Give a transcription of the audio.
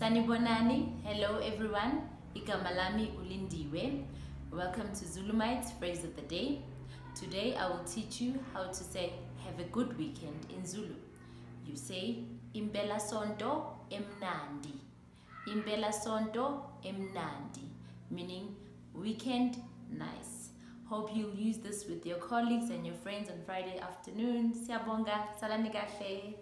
Sanibonani, hello everyone. Ikamalami ulindiwe. Welcome to Zulumite phrase of the day. Today I will teach you how to say have a good weekend in Zulu. You say impela sonto emnandi. Impela sonto emnandi, meaning weekend nice. Hope you'll use this with your colleagues and your friends on Friday afternoon. Siyabonga, salani kahle.